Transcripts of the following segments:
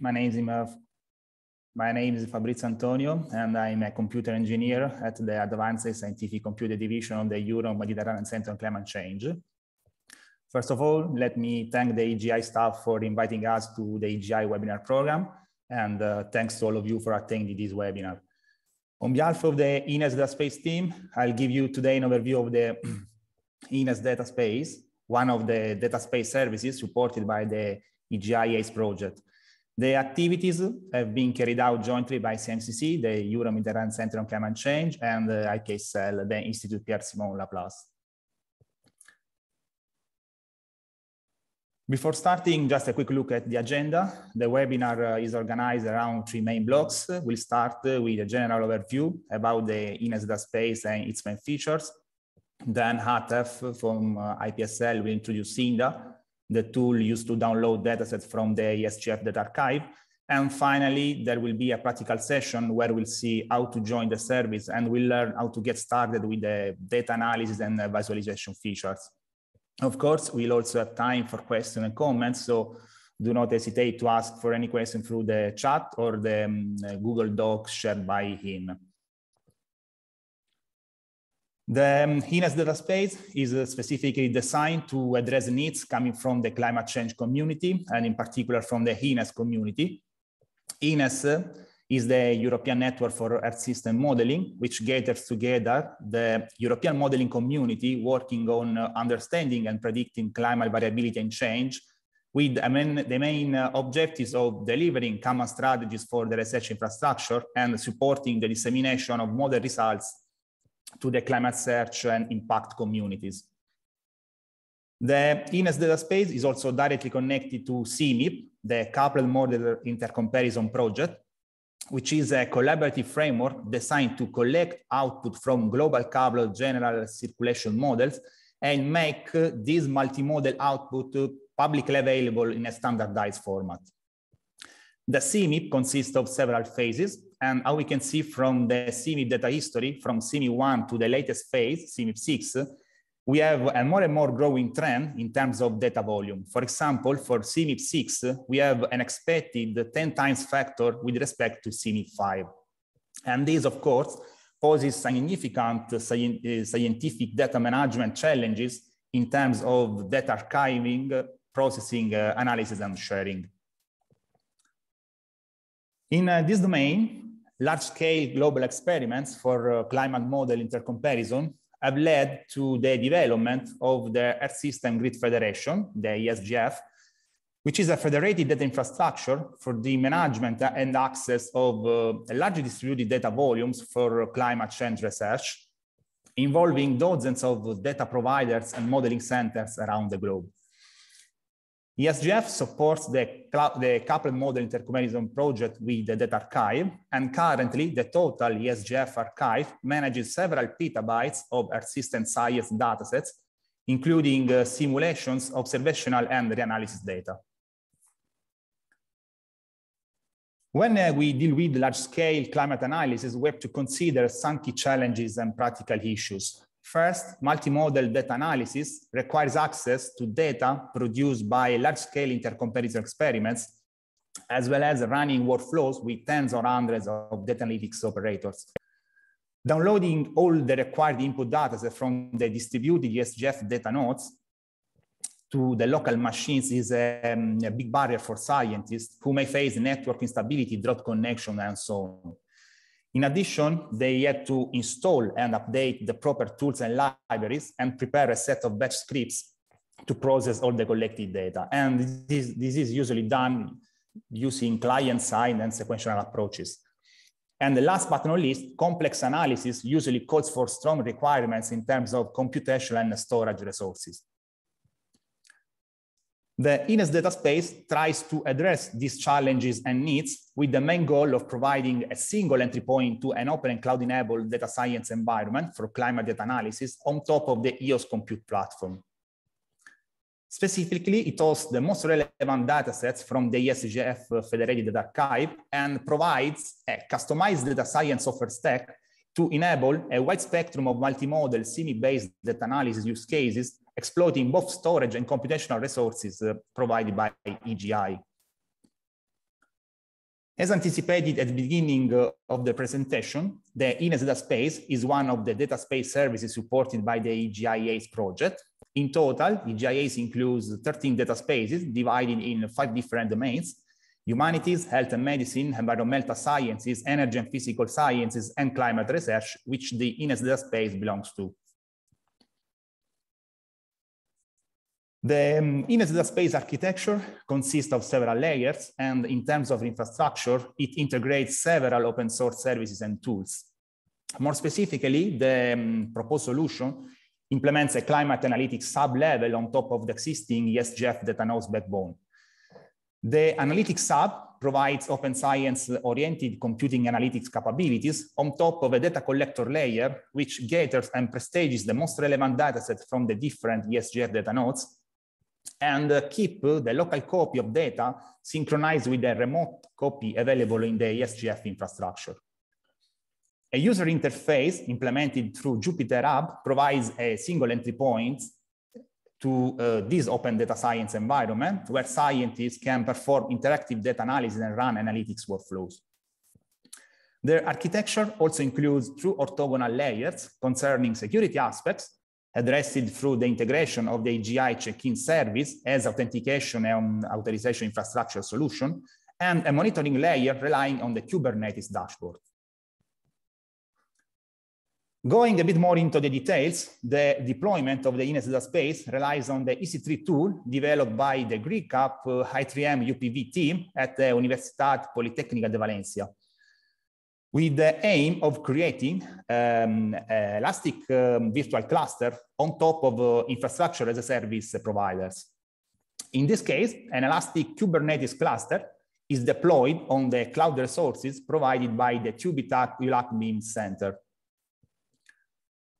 My name is my name is Fabrizio Antonio, and I'm a computer engineer at the Advanced Scientific Computer Division of the Euro-Mediterranean Center on Climate Change. First of all, let me thank the EGI staff for inviting us to the EGI webinar program, and uh, thanks to all of you for attending this webinar. On behalf of the ENES Data Space team, I'll give you today an overview of the ENES Data Space, one of the data space services supported by the EGI ACE project. The activities have been carried out jointly by CMCC, the Euro-Mediterranean Center on Climate Change, and the IPSL, the Institute Pierre Simon Laplace. Before starting, just a quick look at the agenda. The webinar uh, is organized around three main blocks. We'll start uh, with a general overview about the ENES Data space and its main features. Then Atef from uh, IPSL will introduce Synda, the tool used to download datasets from the ESGF data archive. And finally, there will be a practical session where we'll see how to join the service and we'll learn how to get started with the data analysis and visualization features. Of course, we'll also have time for questions and comments, so do not hesitate to ask for any question through the chat or the um, Google Docs shared by him. The um, ENES data space is uh, specifically designed to address needs coming from the climate change community, and in particular from the ENES community. ENES uh, is the European Network for Earth System Modeling, which gathers together the European modeling community working on uh, understanding and predicting climate variability and change with the main, objectives of delivering common strategies for the research infrastructure and supporting the dissemination of model results to the climate search and impact communities. The ENES data space is also directly connected to CMIP, the Coupled Model Intercomparison Project, which is a collaborative framework designed to collect output from global coupled general circulation models and make this multimodal output publicly available in a standardized format. The CMIP consists of several phases, and how we can see from the CMIP data history, from CMIP 1 to the latest phase, CMIP 6, we have a more and more growing trend in terms of data volume. For example, for CMIP 6, we have an expected 10 times factor with respect to CMIP 5. And this, of course, poses significant uh, scientific data management challenges in terms of data archiving, processing, uh, analysis, and sharing. In uh, this domain, large-scale global experiments for uh, climate model intercomparison have led to the development of the Earth System Grid Federation, the ESGF, which is a federated data infrastructure for the management and access of uh, largely distributed data volumes for climate change research, involving dozens of data providers and modeling centers around the globe. ESGF supports the, the coupled model intercomparison project with the data archive, and currently the total ESGF archive manages several petabytes of system science datasets, including uh, simulations, observational, and reanalysis data. When uh, we deal with large-scale climate analysis, we have to consider some key challenges and practical issues. First, multimodal data analysis requires access to data produced by large-scale intercomparison experiments, as well as running workflows with tens or hundreds of data analytics operators. Downloading all the required input data from the distributed ESGF data nodes to the local machines is um, a big barrier for scientists who may face network instability, drop connection, and so on. In addition, they had to install and update the proper tools and libraries and prepare a set of batch scripts to process all the collected data. And this, this is usually done using client-side and sequential approaches. And the last but not least, complex analysis usually calls for strong requirements in terms of computational and storage resources. The ENES data space tries to address these challenges and needs with the main goal of providing a single entry point to an open and cloud-enabled data science environment for climate data analysis on top of the EOSC compute platform. Specifically, it hosts the most relevant datasets from the ESGF Federated Data Archive and provides a customized data science software stack to enable a wide spectrum of multimodal semi-based data analysis use cases exploiting both storage and computational resources uh, provided by EGI. As anticipated at the beginning uh, of the presentation, the ENES data space is one of the data space services supported by the EGIACE project. In total, EGIACE includes 13 data spaces divided in five different domains, humanities, health and medicine, environmental sciences, energy and physical sciences, and climate research, which the ENES data space belongs to. The um, ENES data space architecture consists of several layers, and in terms of infrastructure, it integrates several open source services and tools. More specifically, the um, proposed solution implements a climate analytics sub-level on top of the existing ESGF data nodes backbone. The analytics sub provides open science-oriented computing analytics capabilities on top of a data collector layer, which gathers and prestages the most relevant datasets from the different ESGF data nodes and uh, keep the local copy of data synchronized with the remote copy available in the ESGF infrastructure. A user interface implemented through Jupyter Hub provides a single entry point to uh, this open data science environment where scientists can perform interactive data analysis and run analytics workflows. The architecture also includes two orthogonal layers concerning security aspects addressed through the integration of the EGI check-in service as authentication and authorization infrastructure solution, and a monitoring layer relying on the Kubernetes dashboard. Going a bit more into the details, the deployment of the ENES space relies on the EC3 tool developed by the GRyCAP uh, I3M UPV team at the Universitat Politecnica de Valencia with the aim of creating um, elastic um, virtual cluster on top of uh, infrastructure as a service providers. In this case, an elastic Kubernetes cluster is deployed on the cloud resources provided by the TÜBİTAK ULAKBİM Center.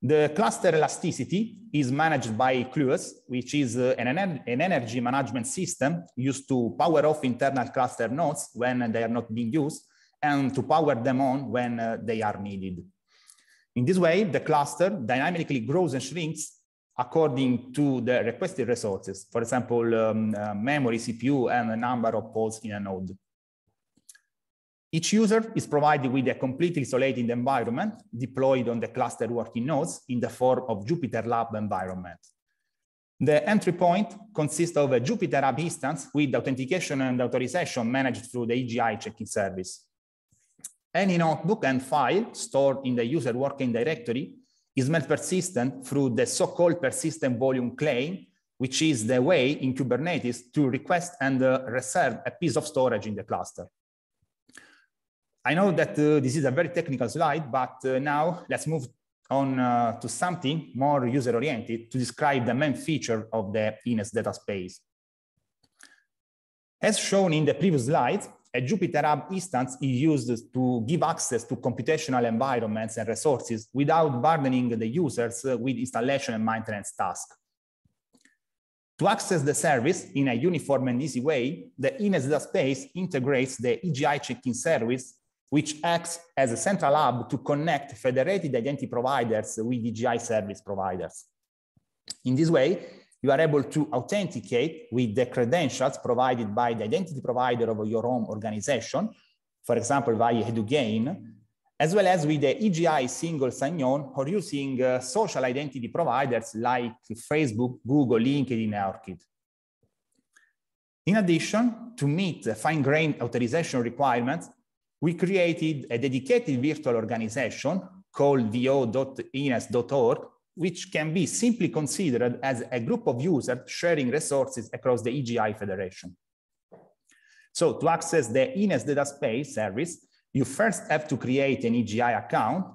The cluster elasticity is managed by Clues, which is uh, an, an, energy management system used to power off internal cluster nodes when they are not being used and to power them on when uh, they are needed. In this way, the cluster dynamically grows and shrinks according to the requested resources, for example, um, uh, memory, CPU, and the number of pods in a node. Each user is provided with a completely isolated environment deployed on the cluster working nodes in the form of Jupyter Lab environment. The entry point consists of a Jupyter Hub instance with authentication and authorization managed through the EGI check-in service. Any notebook and file stored in the user working directory is made persistent through the so-called persistent volume claim, which is the way in Kubernetes to request and uh, reserve a piece of storage in the cluster. I know that uh, this is a very technical slide, but uh, now let's move on uh, to something more user-oriented to describe the main feature of the ENES data space. As shown in the previous slide, a Jupyter Hub instance is used to give access to computational environments and resources without burdening the users with installation and maintenance tasks. To access the service in a uniform and easy way, the ENES data space integrates the EGI check-in service, which acts as a central hub to connect federated identity providers with EGI service providers. In this way, you are able to authenticate with the credentials provided by the identity provider of your own organization, for example, via Edugain, as well as with the EGI single sign-on or using uh, social identity providers like Facebook, Google, LinkedIn, ORCID. In addition, to meet the fine-grained authorization requirements, we created a dedicated virtual organization called vo.enes.org which can be simply considered as a group of users sharing resources across the EGI federation. So to access the ENES data space service, you first have to create an EGI account,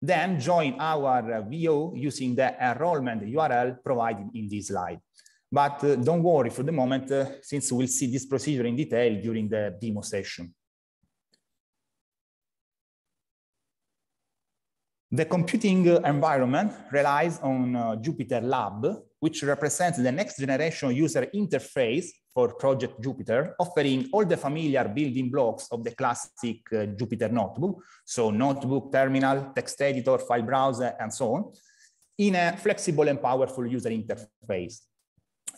then join our VO using the enrollment URL provided in this slide. But uh, don't worry for the moment, uh, since we'll see this procedure in detail during the demo session. The computing environment relies on uh, Jupyter Lab, which represents the next generation user interface for Project Jupyter, offering all the familiar building blocks of the classic uh, Jupyter notebook. So notebook, terminal, text editor, file browser, and so on, in a flexible and powerful user interface.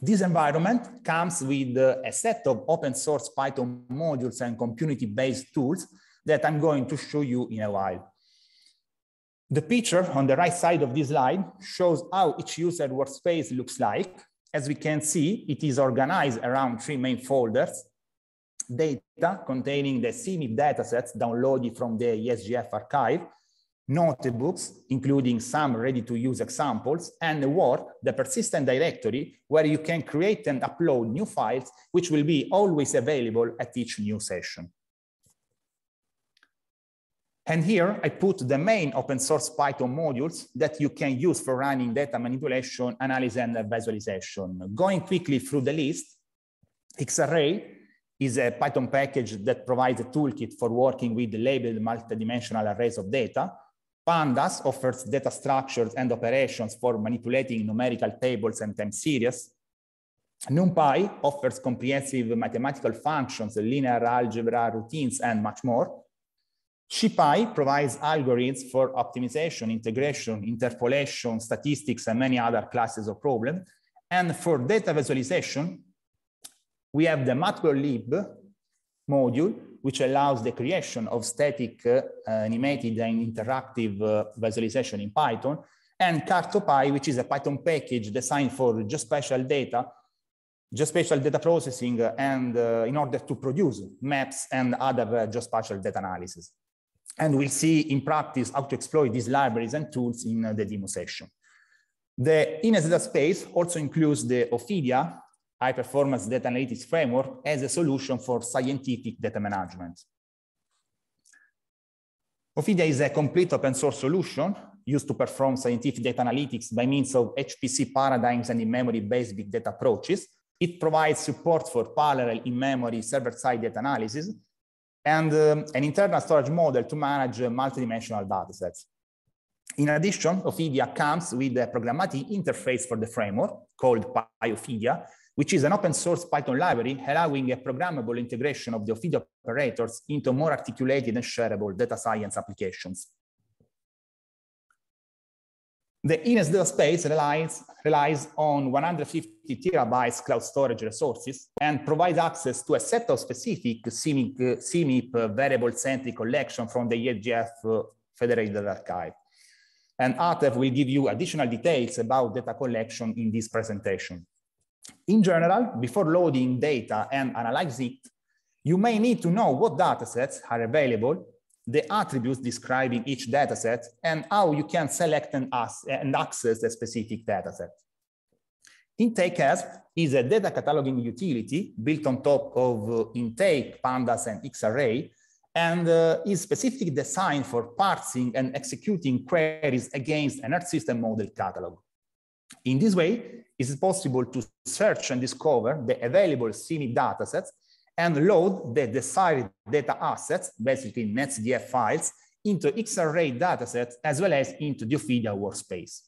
This environment comes with uh, a set of open source Python modules and community-based tools that I'm going to show you in a while. The picture on the right side of this slide shows how each user workspace looks like. As we can see, it is organized around three main folders. Data containing the CMIP datasets downloaded from the ESGF archive, notebooks, including some ready-to-use examples, and work, the persistent directory, where you can create and upload new files, which will be always available at each new session. And here I put the main open source Python modules that you can use for running data manipulation, analysis, and visualization. Going quickly through the list, Xarray is a Python package that provides a toolkit for working with labeled multidimensional arrays of data. Pandas offers data structures and operations for manipulating numerical tables and time series. NumPy offers comprehensive mathematical functions, linear algebra, routines, and much more. SciPy provides algorithms for optimization, integration, interpolation, statistics, and many other classes of problems. And for data visualization, we have the matplotlib module, which allows the creation of static, uh, animated, and interactive uh, visualization in Python, and CartoPy, which is a Python package designed for geospatial data, geospatial data processing, and uh, in order to produce maps and other uh, geospatial data analysis. And we'll see in practice how to exploit these libraries and tools in uh, the demo session. The ENES data space also includes the Ophidia high performance data analytics framework as a solution for scientific data management. Ophidia is a complete open source solution used to perform scientific data analytics by means of HPC paradigms and in-memory based big data approaches. It provides support for parallel in-memory server-side data analysis and um, an internal storage model to manage multidimensional datasets. In addition, Ophidia comes with a programmatic interface for the framework called PyOphidia, which is an open source Python library allowing a programmable integration of the Ophidia operators into more articulated and shareable data science applications. The ENES data space relies, relies on 150 terabytes cloud storage resources and provides access to a set of specific CMIP, variable-centric collection from the ESGF uh, Federated Archive. And Atef will give you additional details about data collection in this presentation. In general, before loading data and analyzing it, you may need to know what datasets are available the attributes describing each dataset, and how you can select and, and access a specific dataset. Intake-ESM is a data cataloging utility built on top of uh, Intake, Pandas, and Xarray, and uh, is specifically designed for parsing and executing queries against an Earth system model catalog. In this way, it is possible to search and discover the available CMIP datasets and load the desired data assets, basically NetCDF files, into Xarray datasets as well as into the Ophidia workspace.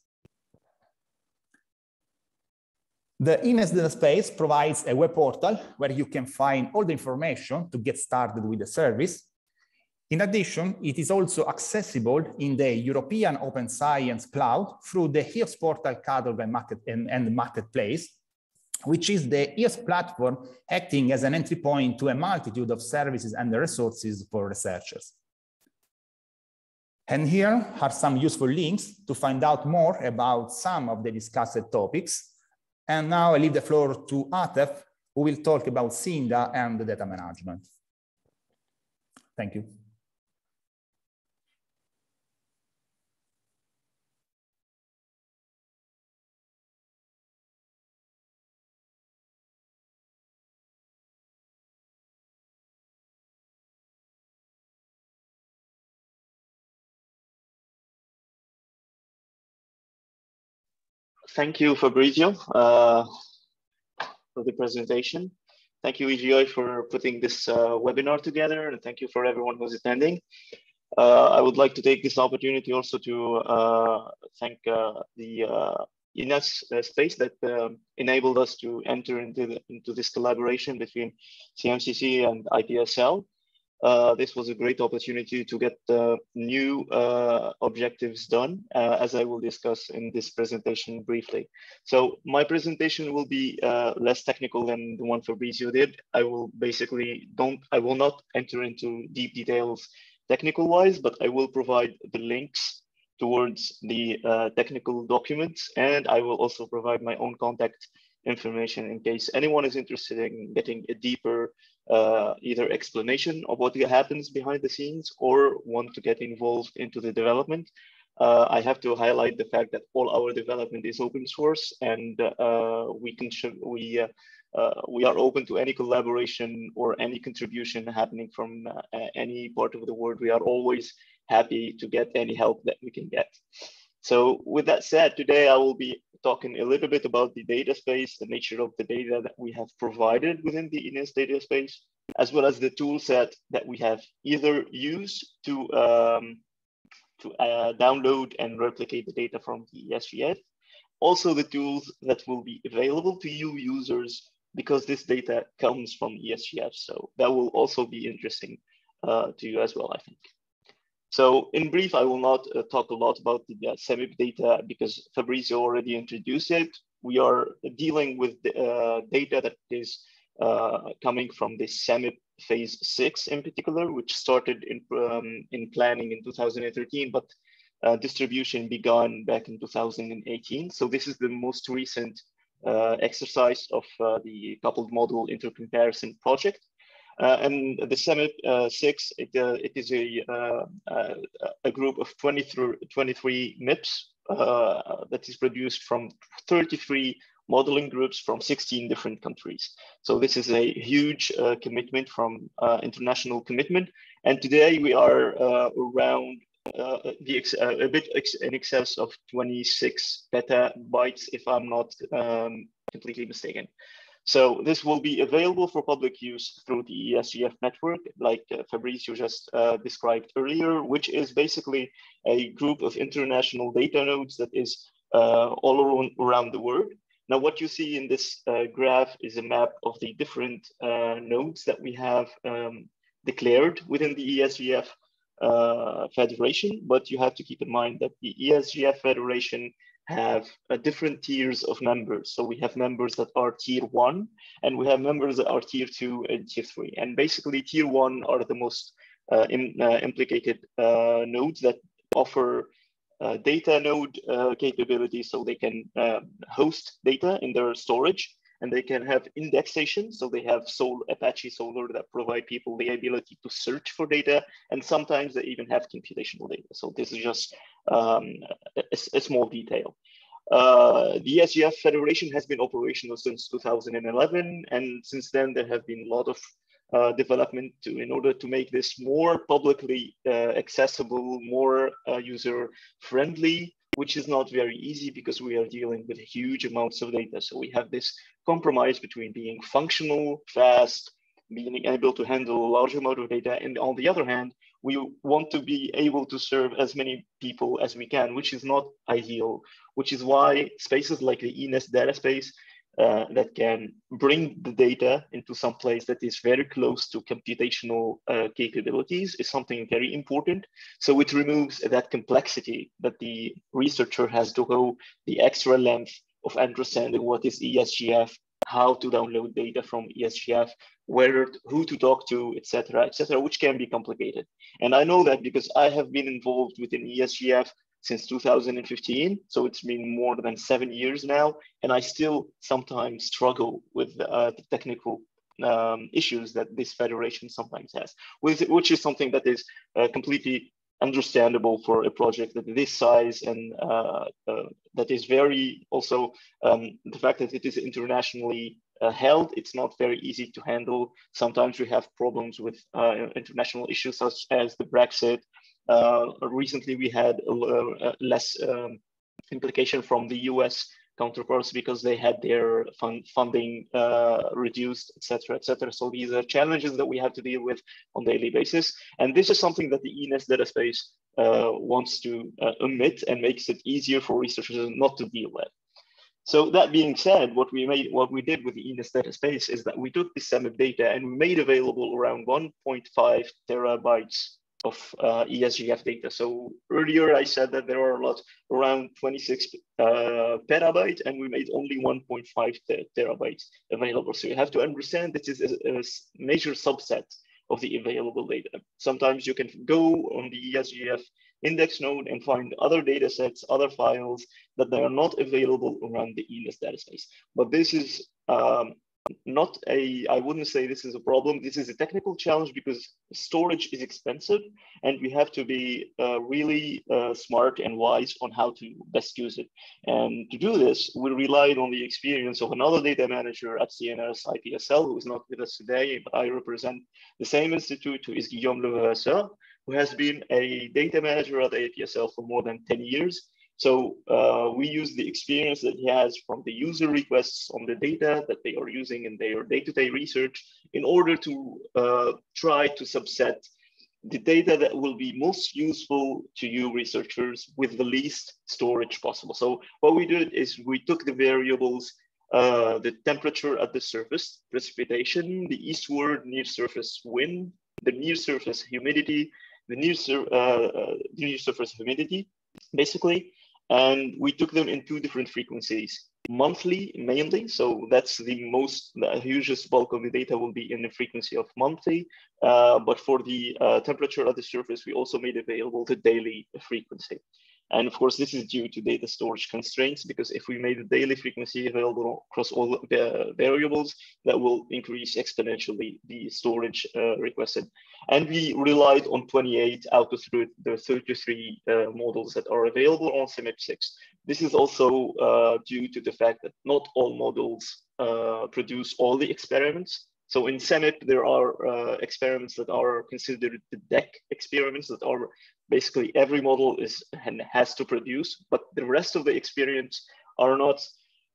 The ENES data space provides a web portal where you can find all the information to get started with the service. In addition, it is also accessible in the European Open Science Cloud through the EOSC portal catalog and, market, and, and marketplace, which is the EOSC platform acting as an entry point to a multitude of services and resources for researchers. And here are some useful links to find out more about some of the discussed topics. And now I leave the floor to Atef, who will talk about Synda and the data management. Thank you. Thank you, Fabrizio, uh, for the presentation. Thank you, EGI, for putting this uh, webinar together, and thank you for everyone who's attending. Uh, I would like to take this opportunity also to uh, thank uh, the uh, ENES space that um, enabled us to enter into, the, into this collaboration between CMCC and IPSL. Uh, this was a great opportunity to get uh, new uh, objectives done, uh, as I will discuss in this presentation briefly. So my presentation will be uh, less technical than the one Fabrizio did. I will basically don't, I will not enter into deep details technical wise, but I will provide the links towards the uh, technical documents, and I will also provide my own contact information in case anyone is interested in getting a deeper uh, either explanation of what happens behind the scenes or want to get involved into the development. Uh, I have to highlight the fact that all our development is open source and uh, we can we uh, uh, we are open to any collaboration or any contribution happening from uh, any part of the world. We are always happy to get any help that we can get. So with that said, today I will be talking a little bit about the data space, the nature of the data that we have provided within the ENES data space, as well as the tool set that we have either used to, um, to uh, download and replicate the data from the ESGF, also the tools that will be available to you users because this data comes from ESGF. So that will also be interesting uh, to you as well, I think. So in brief, I will not uh, talk a lot about the uh, data because Fabrizio already introduced it. We are dealing with the, uh, data that is uh, coming from the CMIP phase six in particular, which started in, um, in planning in 2013, but uh, distribution began back in 2018. So this is the most recent uh, exercise of the coupled model intercomparison project. Uh, and the CMIP uh, 6, it, uh, it is a, a group of 23, 23 MIPS that is produced from 33 modeling groups from 16 different countries. So this is a huge uh, commitment from uh, international commitment. And today we are uh, around a bit in excess of 26 petabytes, if I'm not um, completely mistaken. So this will be available for public use through the ESGF network, like uh, Fabrizio just uh, described earlier, which is basically a group of international data nodes that is uh, all around, around the world. Now, what you see in this uh, graph is a map of the different uh, nodes that we have um, declared within the ESGF uh, federation, but you have to keep in mind that the ESGF federation have uh, different tiers of members. So we have members that are tier one, and we have members that are tier two and tier three. And basically, tier one are the most uh, in, uh, implicated uh, nodes that offer uh, data node uh, capability, so they can host data in their storage and they can have indexation. So they have Sol Apache Solr that provide people the ability to search for data. And sometimes they even have computational data. So this is just um, a, small detail. Uh, the ESGF Federation has been operational since 2011. And since then, there have been a lot of uh, development to, in order to make this more publicly uh, accessible, more uh, user friendly, which is not very easy because we are dealing with huge amounts of data. So we have this compromise between being functional, fast, being able to handle a large amount of data. And on the other hand, we want to be able to serve as many people as we can, which is not ideal, which is why spaces like the ENES data space uh, that can bring the data into some place that is very close to computational uh, capabilities is something very important. So it removes that complexity that the researcher has to go the extra length of understanding what is ESGF, how to download data from ESGF, where who to talk to, etc., etc., which can be complicated. And I know that because I have been involved within ESGF since 2015. So it's been more than seven years now. And I still sometimes struggle with uh, the technical um, issues that this federation sometimes has, which is something that is uh, completely understandable for a project that this size and uh, uh, that is very also um, the fact that it is internationally uh, held, it's not very easy to handle. Sometimes we have problems with uh, international issues such as the Brexit uh, recently, we had less um, implication from the US counterparts because they had their fund, funding uh, reduced, et cetera, et cetera. So these are challenges that we have to deal with on daily basis. And this is something that the ENES data space uh, wants to uh, omit and makes it easier for researchers not to deal with. So that being said, what we made, what we did with the ENES data space is that we took the CMIP data and we made available around 1.5 terabytes of uh, ESGF data. So earlier I said that there are a lot around 26 uh, petabytes and we made only 1.5 terabytes available. So you have to understand this is a, a major subset of the available data. Sometimes you can go on the ESGF index node and find other data sets, other files that they are not available around the ENES data space. But this is um, not a, I wouldn't say this is a problem. This is a technical challenge because storage is expensive and we have to be uh, really uh, smart and wise on how to best use it. And to do this, we relied on the experience of another data manager at CNRS IPSL, who is not with us today, but I represent the same institute, who is Guillaume Levasseur, who has been a data manager at IPSL for more than 10 years so uh, we use the experience that he has from the user requests on the data that they are using in their day-to-day -day research in order to uh, try to subset the data that will be most useful to you researchers with the least storage possible. So what we did is we took the variables, uh, the temperature at the surface, precipitation, the eastward near surface wind, the near surface humidity, the near, sur uh, uh, near surface humidity, basically, and we took them in two different frequencies, monthly mainly. So that's the most, the hugest bulk of the data will be in the frequency of monthly. Uh, but for the uh, temperature at the surface, we also made available the daily frequency. And of course, this is due to data storage constraints because if we made the daily frequency available across all the variables, that will increase exponentially the storage uh, requested. And we relied on 28 out of the 33 uh, models that are available on CMIP 6. This is also uh, due to the fact that not all models uh, produce all the experiments. So in CMIP, there are uh, experiments that are considered the deck experiments that are basically every model is and has to produce, but the rest of the experience are not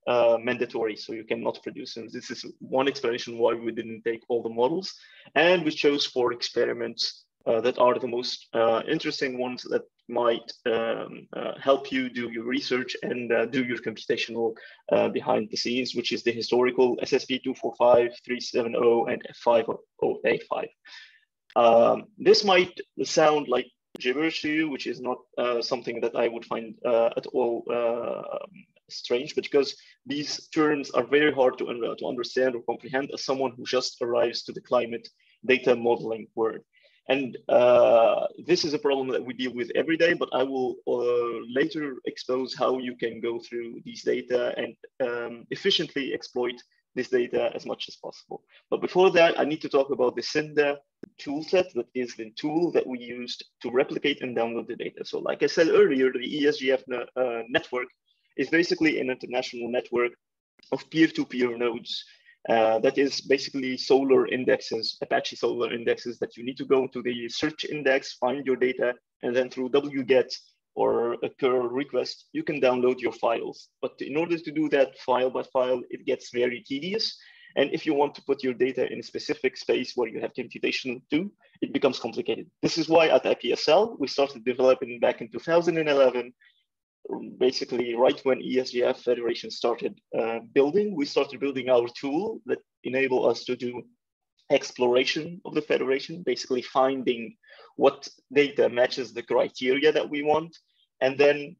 uh, mandatory, so you cannot produce. And this is one explanation why we didn't take all the models. And we chose four experiments that are the most uh, interesting ones that might um, uh, help you do your research and uh, do your computational uh, behind the scenes, which is the historical SSP 245, 370, and F505. Um, this might sound like gibberish to you, which is not uh, something that I would find uh, at all uh, strange, because these terms are very hard to, to understand or comprehend as someone who just arrives to the climate data modeling word. And uh, this is a problem that we deal with every day, but I will uh, later expose how you can go through these data and um, efficiently exploit this data as much as possible. But before that, I need to talk about the Synda toolset that is the tool that we used to replicate and download the data. So like I said earlier, the ESGF uh, network is basically an international network of peer-to-peer -peer nodes uh, that is basically Solr indexes, Apache Solr indexes that you need to go to the search index, find your data, and then through wget or a curl request, you can download your files. But in order to do that file by file, it gets very tedious and if you want to put your data in a specific space where you have computation too, it becomes complicated. This is why at IPSL, we started developing back in 2011, basically right when ESGF Federation started uh, building, we started building our tool that enable us to do exploration of the Federation, basically finding what data matches the criteria that we want, and then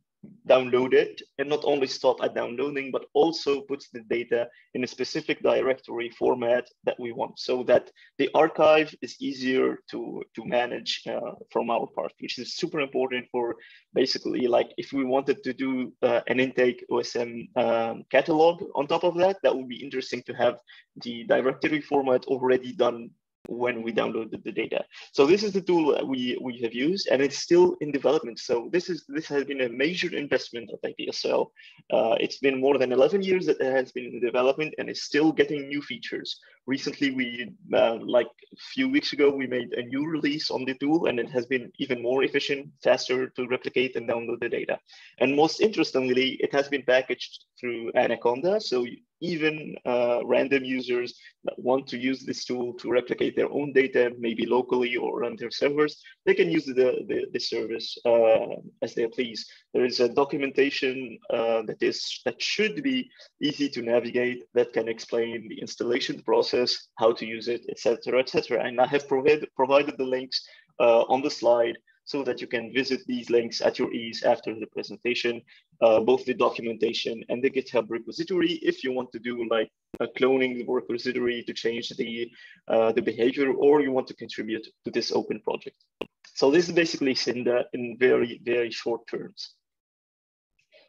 download it and not only stop at downloading, but also puts the data in a specific directory format that we want so that the archive is easier to, to manage uh, from our part, which is super important for basically like if we wanted to do uh, an intake ESM um, catalog on top of that, that would be interesting to have the directory format already done when we downloaded the data. So this is the tool that we, we have used and it's still in development. So this is this has been a major investment of IPSL. Uh, it's been more than 11 years that it has been in development and it's still getting new features. Recently, we, uh, like a few weeks ago, we made a new release on the tool and it has been even more efficient, faster to replicate and download the data. And most interestingly, it has been packaged through Anaconda. So even uh, random users that want to use this tool to replicate their own data, maybe locally or on their servers, they can use the, the, the service uh, as they please. There is a documentation uh, that is that should be easy to navigate that can explain the installation process, how to use it, etc., etc. And I have provided provided the links uh, on the slide so that you can visit these links at your ease after the presentation, uh, both the documentation and the GitHub repository. If you want to do like a cloning the work repository to change the, uh, the behavior, or you want to contribute to this open project. So this is basically Synda in very, very short terms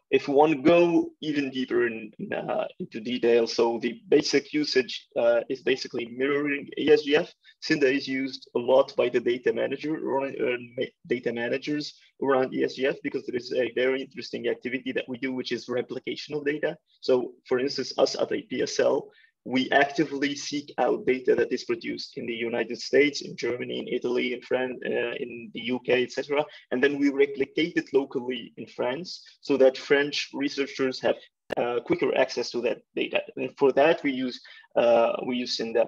if we want to go even deeper in, uh, into detail, so the basic usage uh, is basically mirroring ESGF. Synda is used a lot by the data manager or uh, data managers around ESGF because there is a very interesting activity that we do, which is replication of data. So for instance, us at IPSL, we actively seek out data that is produced in the United States, in Germany, in Italy, in France, uh, in the UK, etc. And then we replicate it locally in France so that French researchers have uh, quicker access to that data. And for that, we use uh, we use Synda.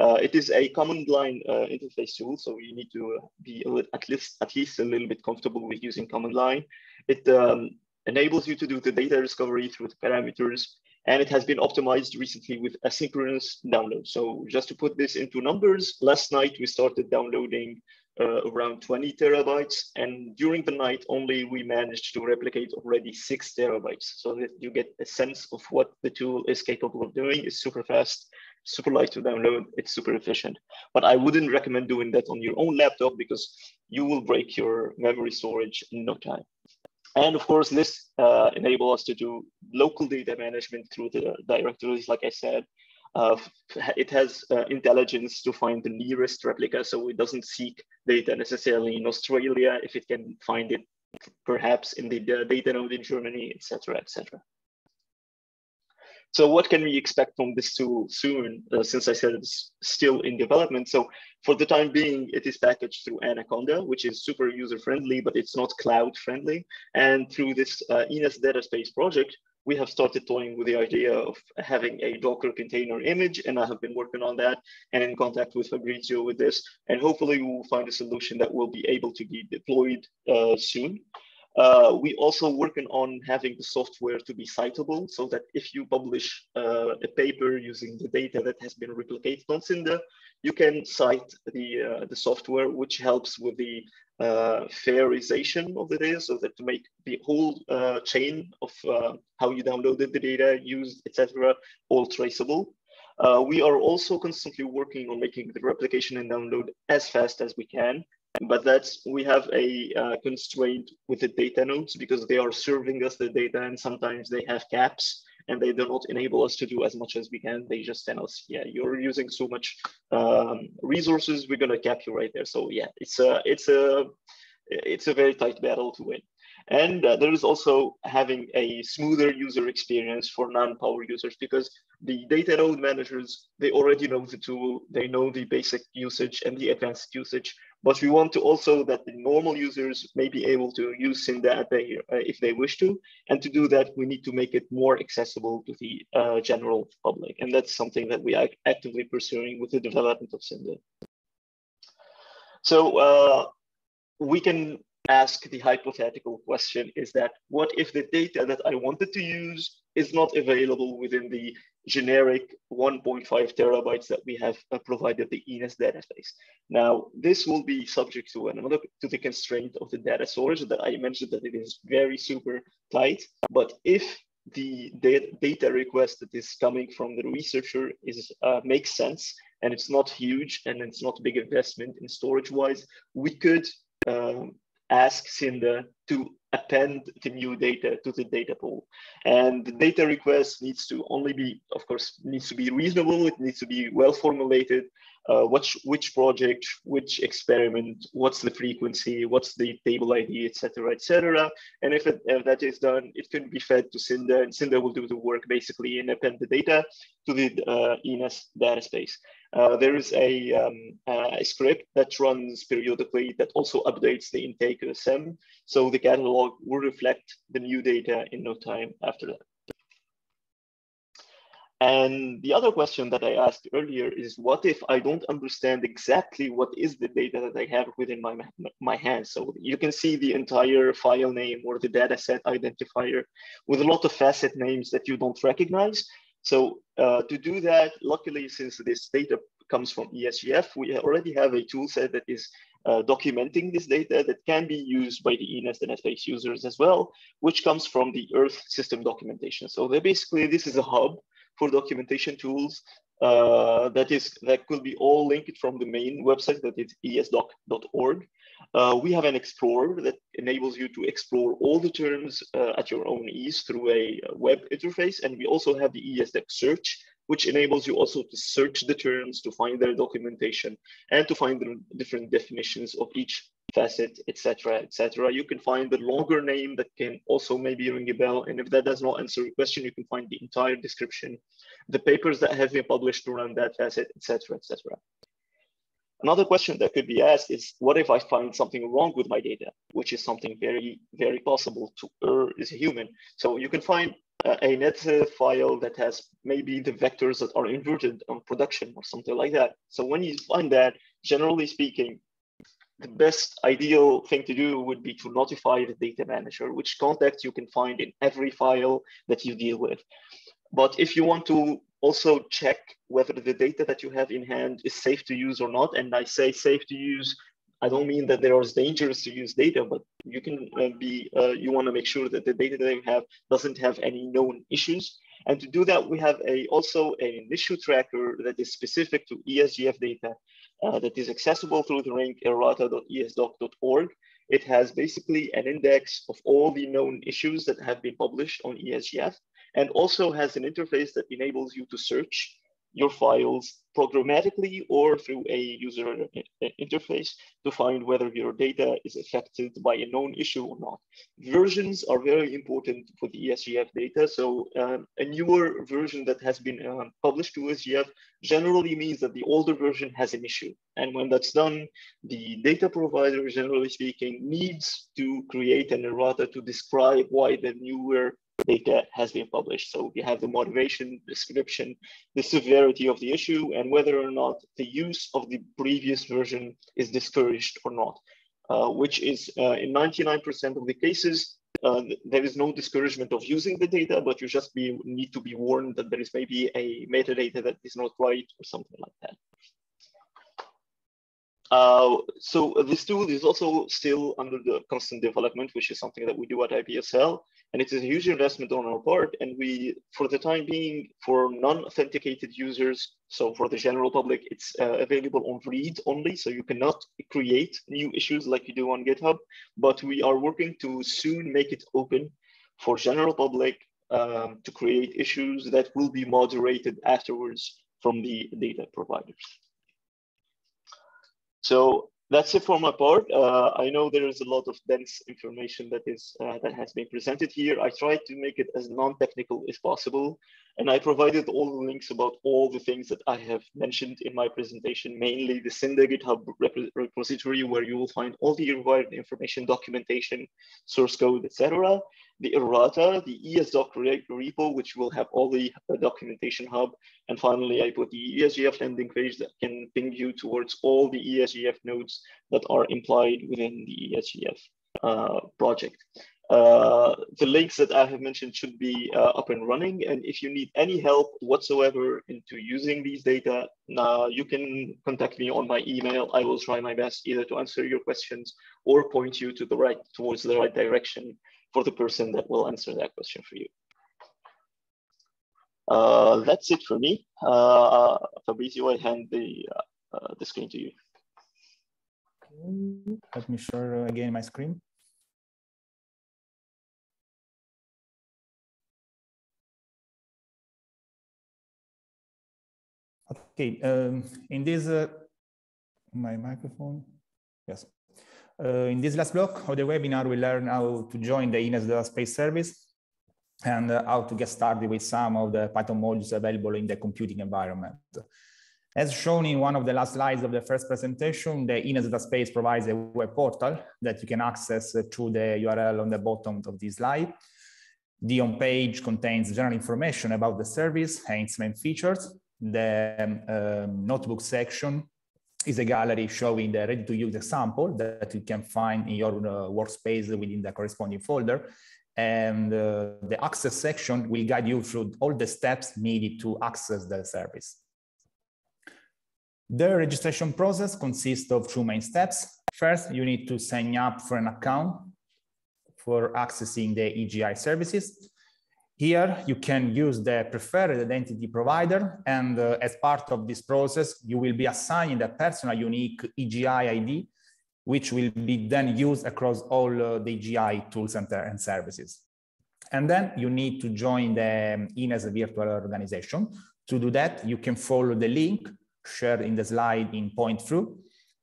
Uh, it is a command line uh, interface tool, so you need to be at least at least a little bit comfortable with using command line. It um, enables you to do the data discovery through the parameters and it has been optimized recently with asynchronous download. So just to put this into numbers, last night we started downloading uh, around 20 terabytes, and during the night only we managed to replicate already six terabytes, so that you get a sense of what the tool is capable of doing. It's super fast, super light to download, it's super efficient. But I wouldn't recommend doing that on your own laptop because you will break your memory storage in no time. And of course, this uh, enable us to do local data management through the directories, like I said. Uh, it has uh, intelligence to find the nearest replica, so it doesn't seek data necessarily in Australia if it can find it perhaps in the data node in Germany, etc., etc. So what can we expect from this tool soon, uh, since I said it's still in development? So for the time being, it is packaged through Anaconda, which is super user-friendly, but it's not cloud-friendly. And through this uh, ENES data space project, we have started toying with the idea of having a Docker container image, and I have been working on that and in contact with Fabrizio with this. And hopefully we will find a solution that will be able to be deployed uh, soon. Uh, we also working on having the software to be citable so that if you publish uh, a paper using the data that has been replicated on Synda, you can cite the, uh, the software, which helps with the uh, fairization of the data so that to make the whole uh, chain of uh, how you downloaded the data, used, etc., all traceable. we are also constantly working on making the replication and download as fast as we can but that's we have a uh, constraint with the data nodes because they are serving us the data and sometimes they have caps and they do not enable us to do as much as we can. They just tell us yeah you're using so much um, resources we're going to cap you right there. So yeah it's a it's a it's a very tight battle to win. And uh, there is also having a smoother user experience for non-power users because the data node managers, they already know the tool, they know the basic usage and the advanced usage, but we want to also that the normal users may be able to use they, uh, if they wish to. And to do that, we need to make it more accessible to the uh, general public. And that's something that we are actively pursuing with the development of Synda. So uh, we can ask the hypothetical question is that what if the data that I wanted to use is not available within the generic 1.5 terabytes that we have uh, provided the ENES database. Now, this will be subject to another to the constraint of the data storage that I mentioned that it is very super tight. But if the data request that is coming from the researcher is uh, makes sense and it's not huge and it's not a big investment in storage wise, we could um, ask Synda to append the new data to the data pool. And the data request needs to only be, of course, needs to be reasonable. It needs to be well formulated. Uh, which which project, which experiment, what's the frequency, what's the table ID, etc., etc. And if, it, if that is done, it can be fed to Synda, and Synda will do the work basically and append the data to the uh, ENES data space. Uh, there is a, um, a, script that runs periodically that also updates the intake ESM. So the catalog will reflect the new data in no time after that. And the other question that I asked earlier is what if I don't understand exactly what is the data that I have within my, my hands? So you can see the entire file name or the dataset identifier with a lot of facet names that you don't recognize. So uh, to do that, luckily, since this data comes from ESGF, we already have a tool set that is uh, documenting this data that can be used by the ENES DataSpace users as well, which comes from the Earth system documentation. So basically, this is a hub for documentation tools uh, that is that could be all linked from the main website that is esdoc.org. Uh, we have an explorer that enables you to explore all the terms uh, at your own ease through a web interface. And we also have the ES-DOC search, which enables you also to search the terms, to find their documentation, and to find the different definitions of each facet, etc., etc. You can find the longer name that can also maybe ring a bell. And if that does not answer your question, you can find the entire description, the papers that have been published around that facet, etc., etc. Another question that could be asked is, what if I find something wrong with my data, which is something very, very possible to err as a human. So you can find uh, a net file that has maybe the vectors that are inverted on production or something like that. So when you find that, generally speaking, the best ideal thing to do would be to notify the data manager, which contact you can find in every file that you deal with. But if you want to also check whether the data that you have in hand is safe to use or not, and I say safe to use, I don't mean that there is dangerous to use data, but you can uh, be, uh, you want to make sure that the data that you have doesn't have any known issues. And to do that, we have a also an issue tracker that is specific to ESGF data uh, that is accessible through the link errata.es-doc.org. It has basically an index of all the known issues that have been published on ESGF and also has an interface that enables you to search your files programmatically or through a user interface to find whether your data is affected by a known issue or not. Versions are very important for the ESGF data. So um, a newer version that has been um, published to ESGF generally means that the older version has an issue. And when that's done, the data provider, generally speaking, needs to create an errata to describe why the newer data has been published. So you have the motivation, description, the severity of the issue, and whether or not the use of the previous version is discouraged or not, uh, which is uh, in 99% of the cases, uh, there is no discouragement of using the data, but you just be, need to be warned that there is maybe a metadata that is not right or something like that. Uh, so this tool is also still under the constant development, which is something that we do at IPSL. And it is a huge investment on our part. And we, for the time being, for non-authenticated users, so for the general public, it's uh, available on read only. So you cannot create new issues like you do on GitHub, but we are working to soon make it open for general public um, to create issues that will be moderated afterwards from the data providers. So that's it for my part. Uh, I know there is a lot of dense information that is uh, that has been presented here. I tried to make it as non-technical as possible, and I provided all the links about all the things that I have mentioned in my presentation, mainly the Synda GitHub rep repository, where you will find all the required information, documentation, source code, etc. The errata, the ES-DOC repo, which will have all the documentation hub. And finally, I put the ESGF landing page that can ping you towards all the ESGF nodes that are implied within the ESGF uh, project. Uh, the links that I have mentioned should be uh, up and running. And if you need any help whatsoever into using these data, uh, you can contact me on my email. I will try my best either to answer your questions or point you to the right towards the right direction for the person that will answer that question for you. Uh, that's it for me. Uh, Fabrizio, I hand the, the screen to you. Let me share again my screen. Okay, um, in this, uh, my microphone, yes. Uh, in this last block of the webinar, we learn how to join the ENES data space service and uh, how to get started with some of the Python modules available in the computing environment. As shown in one of the last slides of the first presentation, the ENES data space provides a web portal that you can access through the URL on the bottom of this slide. The home page contains general information about the service and its main features. The um, notebook section is a gallery showing the ready-to-use example that you can find in your uh, workspace within the corresponding folder. And uh, the access section will guide you through all the steps needed to access the service. The registration process consists of two main steps. First, you need to sign up for an account for accessing the EGI services. Here, you can use the preferred identity provider, and uh, as part of this process, you will be assigned a personal unique EGI ID, which will be then used across all uh, the EGI tools and, and, services. And then you need to join the um, ENES virtual organization. To do that, you can follow the link shared in the slide in point through,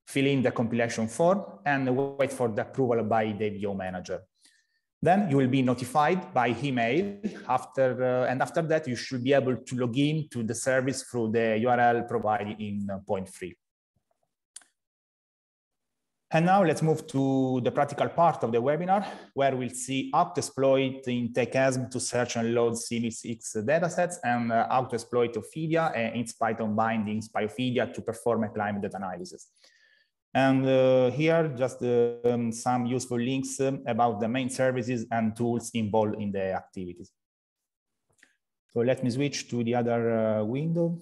fill in the compilation form, and wait for the approval by the VO manager. Then you will be notified by email after, uh, and after that, you should be able to log in to the service through the URL provided in uh, point three. And now let's move to the practical part of the webinar, where we'll see how to exploit Intake-ESM to search and load CMIP6 datasets and uh, how to exploit Ophidia and its Python bindings PyOphidia to perform a climate data analysis. And uh, here, just um, some useful links um, about the main services and tools involved in the activities. So let me switch to the other uh, window.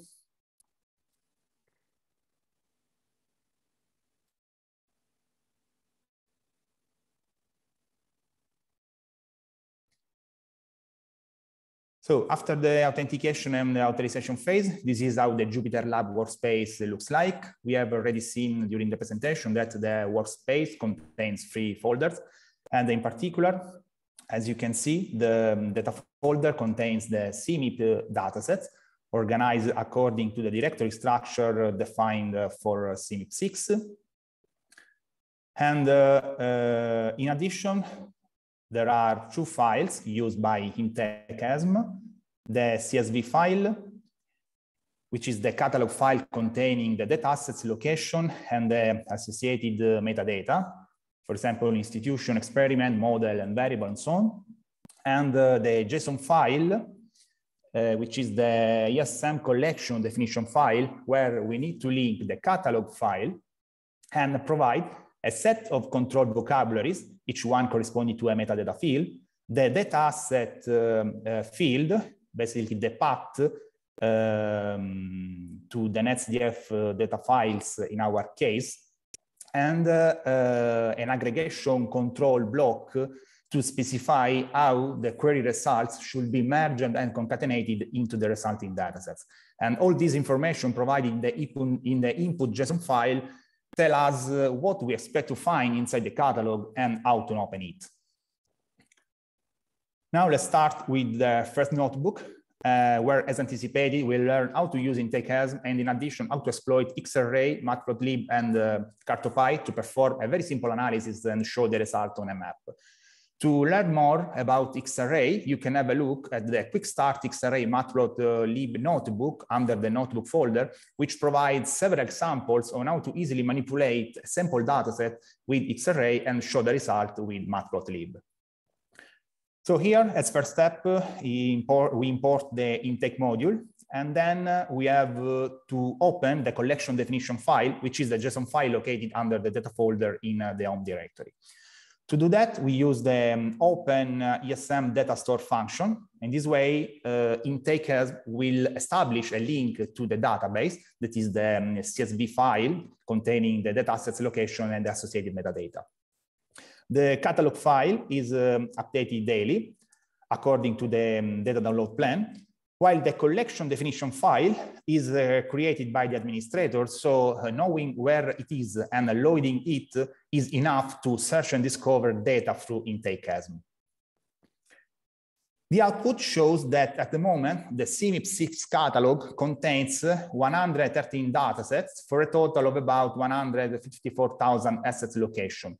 So after the authentication and the authorization phase, this is how the Jupyter Lab workspace looks like. We have already seen during the presentation that the workspace contains three folders. And in particular, as you can see, the data folder contains the CMIP datasets organized according to the directory structure defined for CMIP6. And uh, uh, in addition, there are two files used by Intake-ESM, the CSV file, which is the catalog file containing the data assets location and the associated uh, metadata, for example, institution, experiment, model, and variable, and so on. And uh, the JSON file, uh, which is the ESM collection definition file, where we need to link the catalog file and provide a set of controlled vocabularies, each one corresponding to a metadata field, the data asset um, uh, field, basically the path um, to the NetCDF uh, data files in our case, and uh, uh, an aggregation control block to specify how the query results should be merged and concatenated into the resulting datasets. And all this information provided in the, in the input JSON file tell us uh, what we expect to find inside the catalog and how to open it. Now let's start with the first notebook, uh, where as anticipated, we'll learn how to use Intake-ESM and in addition, how to exploit Xarray, Matplotlib, and uh, Cartopy to perform a very simple analysis and show the result on a map. To learn more about Xarray, you can have a look at the Quick Start Xarray Matplotlib notebook under the notebook folder, which provides several examples on how to easily manipulate a sample dataset with Xarray and show the result with Matplotlib. So here, as first step, uh, import, we import the intake module, and then uh, we have uh, to open the collection definition file, which is the JSON file located under the data folder in uh, the home directory. To do that, we use the um, open uh, ESM data store function. In this way, uh, Intake-ESM will establish a link to the database that is the um, CSV file containing the data assets location and the associated metadata. The catalog file is um, updated daily according to the um, data download plan, while the collection definition file is uh, created by the administrator. So uh, knowing where it is and loading it is enough to search and discover data through Intake-ESM. The output shows that at the moment, the CMIP6 catalog contains 113 datasets for a total of about 154,000 assets location.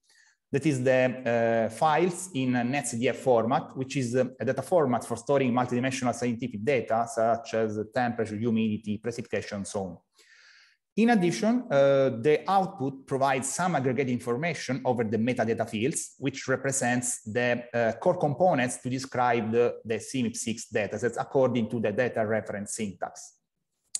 That is the uh, files in NetCDF format, which is a data format for storing multidimensional scientific data, such as temperature, humidity, precipitation, so on. In addition, uh, the output provides some aggregate information over the metadata fields, which represents the uh, core components to describe the, the CMIP6 datasets according to the data reference syntax.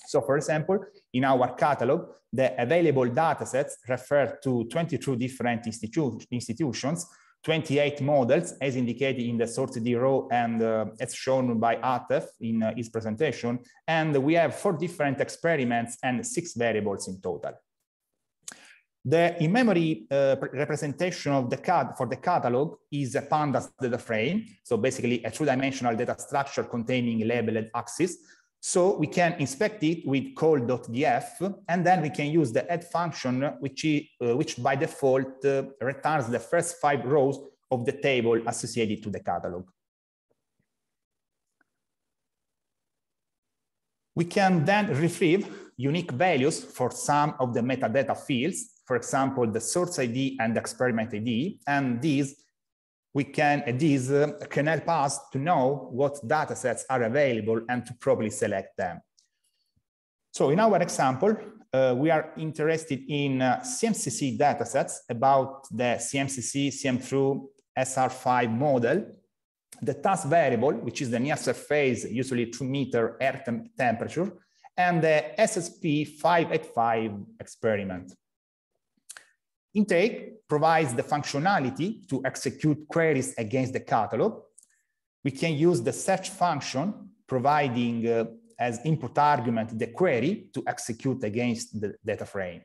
So for example, in our catalog, the available datasets refer to 22 different institu institutions 28 models as indicated in the sorted row and uh, as shown by Atef in uh, his presentation. And we have four different experiments and six variables in total. The in-memory uh, representation of the CAD for the catalog is a pandas data frame. So basically a two-dimensional data structure containing labeled axes so we can inspect it with call.df, and then we can use the add function, which, is, uh, which by default uh, returns the first five rows of the table associated to the catalog. We can then retrieve unique values for some of the metadata fields, for example, the source ID and experiment ID, and these we can, these uh, can help us to know what data sets are available and to properly select them. So in our example, uh, we are interested in uh, CMCC datasets about the CMCC CM SR5 model, the tas variable, which is the near surface, usually two meter air temp temperature, and the SSP 585 experiment. Intake provides the functionality to execute queries against the catalog. We can use the search function providing uh, as input argument the query to execute against the data frame.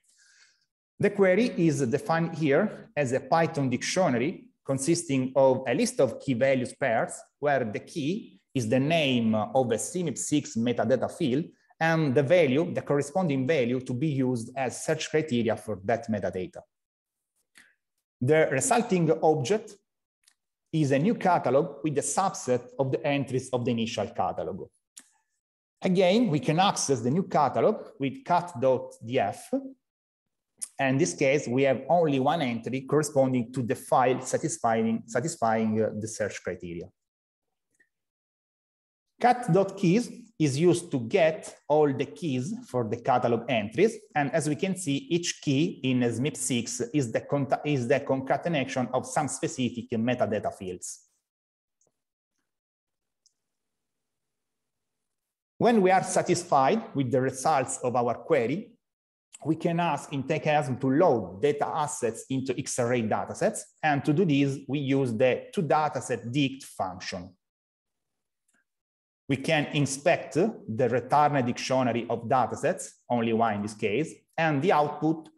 The query is defined here as a Python dictionary consisting of a list of key values pairs where the key is the name of a CMIP6 metadata field and the value, the corresponding value to be used as search criteria for that metadata. The resulting object is a new catalog with a subset of the entries of the initial catalog. Again, we can access the new catalog with cat.df. And in this case, we have only one entry corresponding to the file satisfying, satisfying uh, the search criteria. Cat.keys is used to get all the keys for the catalog entries. And as we can see, each key in CMIP6 is the, is the concatenation of some specific metadata fields. When we are satisfied with the results of our query, we can ask Intake-ESM to load data assets into Xarray datasets. And to do this, we use the toDataset dict function we can inspect the returned dictionary of datasets, only one in this case, and the output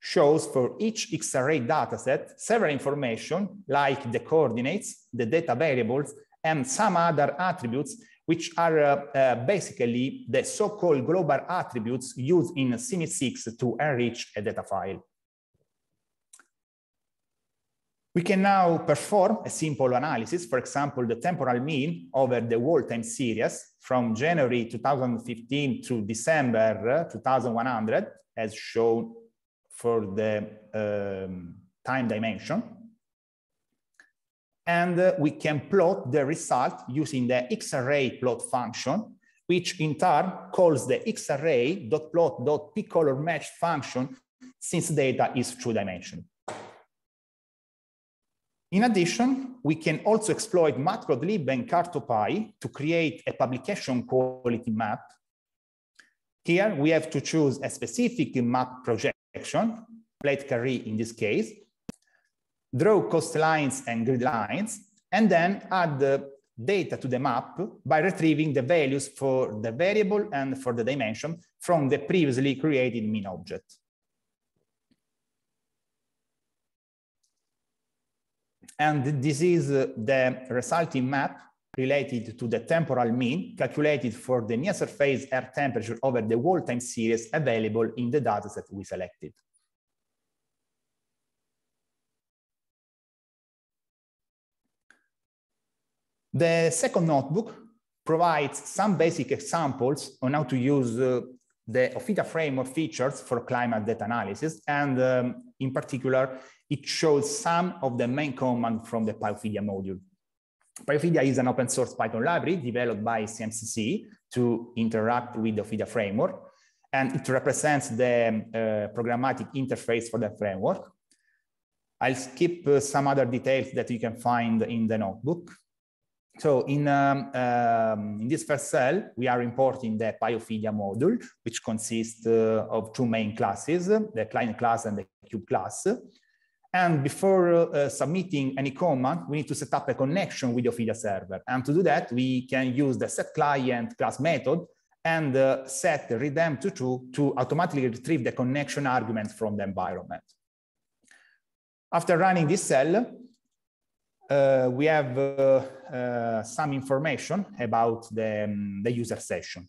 shows for each Xarray dataset several information like the coordinates, the data variables, and some other attributes which are uh, uh, basically the so-called global attributes used in CMIP6 to enrich a data file. We can now perform a simple analysis, for example, the temporal mean over the whole time series from January 2015 to December 2100, as shown for the um, time dimension. And uh, we can plot the result using the Xarray plot function, which in turn calls the Xarray.plot.pcolormesh function since data is two-dimensional. In addition, we can also exploit matplotlib and cartopy to create a publication quality map. Here we have to choose a specific map projection, plate carré in this case, draw coastlines and grid lines, and then add the data to the map by retrieving the values for the variable and for the dimension from the previously created mean object. And this is uh, the resulting map related to the temporal mean calculated for the near surface air temperature over the whole time series available in the dataset we selected. The second notebook provides some basic examples on how to use uh, the Ophidia framework features for climate data analysis. And um, in particular, it shows some of the main commands from the PyOphidia module. PyOphidia is an open source Python library developed by CMCC to interact with the Ophidia framework. and it represents the uh, programmatic interface for the framework. I'll skip uh, some other details that you can find in the notebook. So in, um, um, in this first cell, we are importing the PyOphidia module, which consists uh, of two main classes, the client class and the cube class. And before uh, submitting any command, we need to set up a connection with the Ophidia server. And to do that, we can use the set client class method and uh, set redeem to true to automatically retrieve the connection argument from the environment. After running this cell, uh, we have uh, uh, some information about the, um, the user session.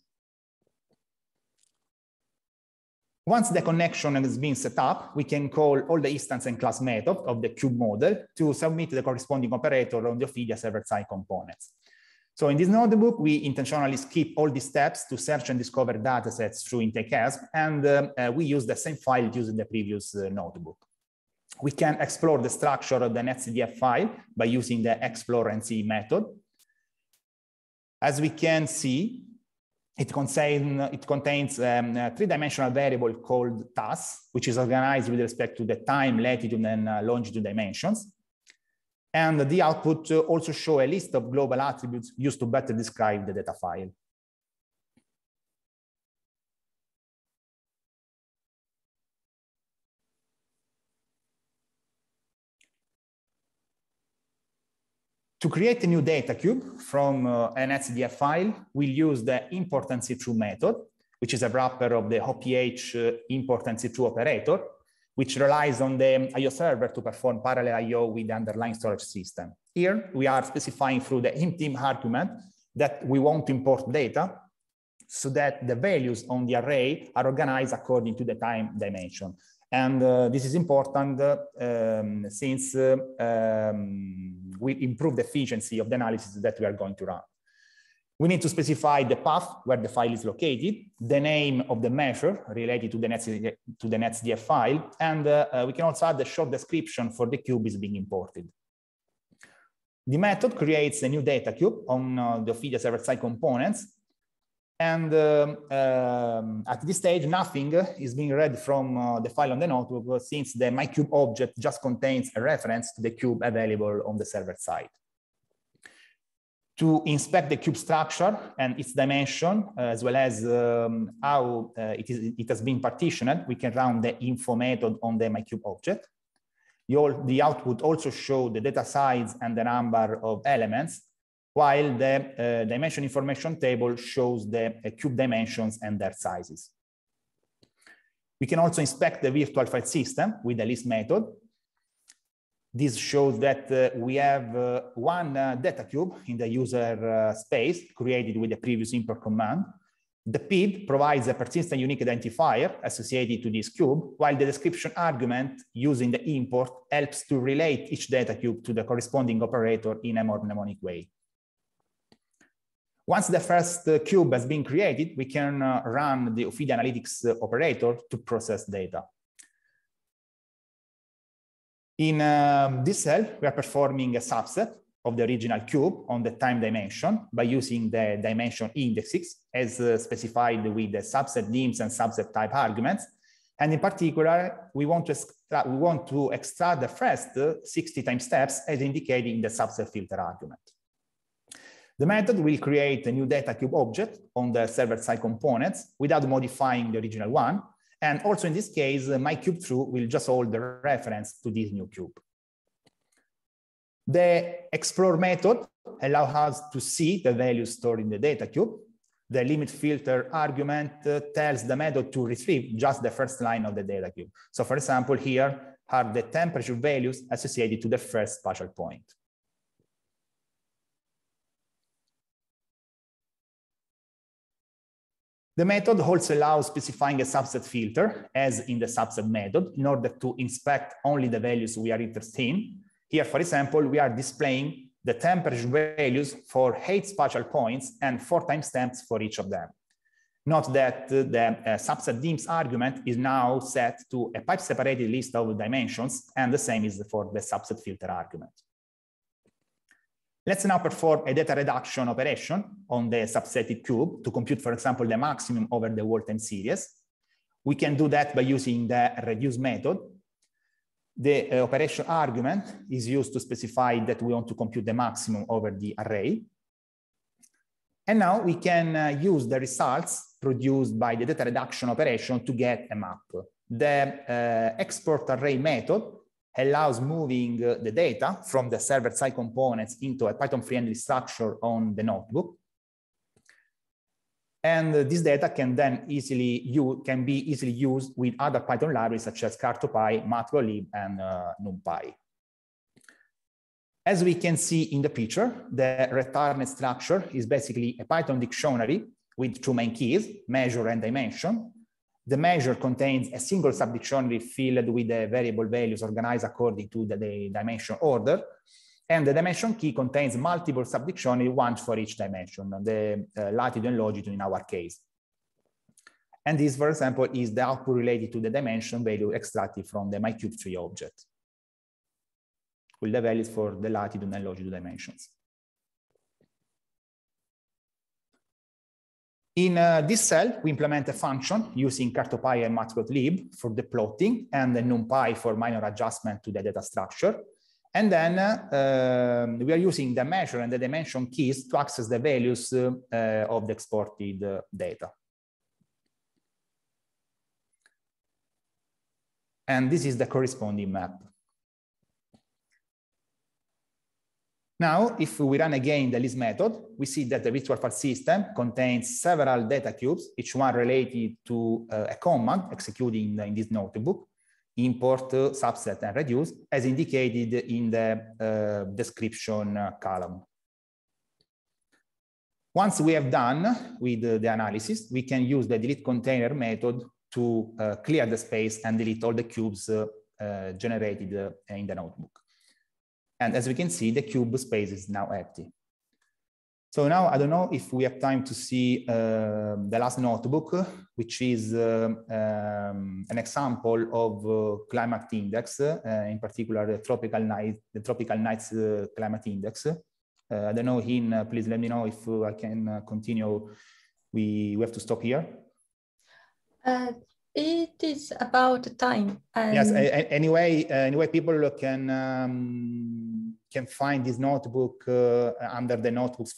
Once the connection has been set up, we can call all the instance and class method of the cube model to submit the corresponding operator on the Ophidia server-side components. So in this notebook, we intentionally skip all the steps to search and discover datasets through Intake-ESM, and uh, uh, we use the same file used in the previous uh, notebook. We can explore the structure of the netcdf file by using the explore and see method. As we can see, it, contain, it contains um, a three-dimensional variable called TAS, which is organized with respect to the time, latitude, and uh, longitude dimensions. And the output uh, also show a list of global attributes used to better describe the data file. To create a new data cube from uh, an netcdf file, we'll use the import and see through method, which is a wrapper of the OPH uh, import and see through operator, which relies on the IO server to perform parallel IO with the underlying storage system. Here, we are specifying through the intim argument that we want to import data so that the values on the array are organized according to the time dimension. And uh, this is important uh, um, since uh, um, we improve the efficiency of the analysis that we are going to run. We need to specify the path where the file is located, the name of the measure related to the, Nets, to the netcdf file, and uh, uh, we can also add a short description for the cube is being imported. The method creates a new data cube on uh, the Ophidia server-side components and um, um, at this stage, nothing is being read from uh, the file on the notebook since the mycube object just contains a reference to the cube available on the server side. To inspect the cube structure and its dimension, uh, as well as um, how uh, it, is, it has been partitioned, we can run the info method on the mycube object. The, the output also show the data size and the number of elements while the uh, dimension information table shows the uh, cube dimensions and their sizes. We can also inspect the virtual file system with the list method. This shows that uh, we have uh, one uh, data cube in the user uh, space created with the previous import command. The PID provides a persistent unique identifier associated to this cube, while the description argument using the import helps to relate each data cube to the corresponding operator in a more mnemonic way. Once the first uh, cube has been created, we can uh, run the Ophidia analytics uh, operator to process data. In um, this cell, we are performing a subset of the original cube on the time dimension by using the dimension indexes as uh, specified with the subset dims and subset type arguments. And in particular, we want to, we want to extract the first 60 time steps as indicated in the subset filter argument. The method will create a new data cube object on the server-side components without modifying the original one. And also in this case, mycube2 will just hold the reference to this new cube. The explore method allows us to see the values stored in the data cube. The limit filter argument uh, tells the method to retrieve just the first line of the data cube. So for example, here are the temperature values associated to the first spatial point. The method also allows specifying a subset filter, as in the subset method, in order to inspect only the values we are interested in. Here, for example, we are displaying the temperature values for eight spatial points and four timestamps for each of them. Note that the uh, subset dims argument is now set to a pipe separated list of dimensions, and the same is for the subset filter argument. Let's now perform a data reduction operation on the subsetted cube to compute, for example, the maximum over the whole time series. We can do that by using the reduce method. The uh, operation argument is used to specify that we want to compute the maximum over the array. And now we can uh, use the results produced by the data reduction operation to get a map. The uh, export array method allows moving uh, the data from the server-side components into a Python-friendly structure on the notebook. And uh, this data can then easily use, can be easily used with other Python libraries such as Cartopy, Matplotlib, and uh, NumPy. As we can see in the picture, the returned structure is basically a Python dictionary with two main keys, measure and dimension, the measure contains a single subdictionary filled with the variable values organized according to the, the dimension order. And the dimension key contains multiple subdictionary, one for each dimension, the uh, latitude and longitude in our case. And this, for example, is the output related to the dimension value extracted from the mycube3 object with the values for the latitude and longitude dimensions. In uh, this cell, we implement a function using Cartopy and Matplotlib for the plotting and the NumPy for minor adjustment to the data structure. And then uh, we are using the measure and the dimension keys to access the values uh, of the exported uh, data. And this is the corresponding map. Now, if we run again the list method, we see that the virtual file system contains several data cubes, each one related to uh, a command executing in this notebook, import, uh, subset, and reduce, as indicated in the uh, description uh, column. Once we have done with the analysis, we can use the delete container method to uh, clear the space and delete all the cubes uh, generated in the notebook. And as we can see, the cube space is now empty. So now I don't know if we have time to see uh, the last notebook, which is uh, um, an example of uh, climate index, uh, in particular the tropical night, the tropical nights uh, climate index. Uh, I don't know, Hin, please let me know if I can continue. We, we have to stop here. It is about time. Yes. Anyway, anyway, people can um, can find this notebook uh, under the notebooks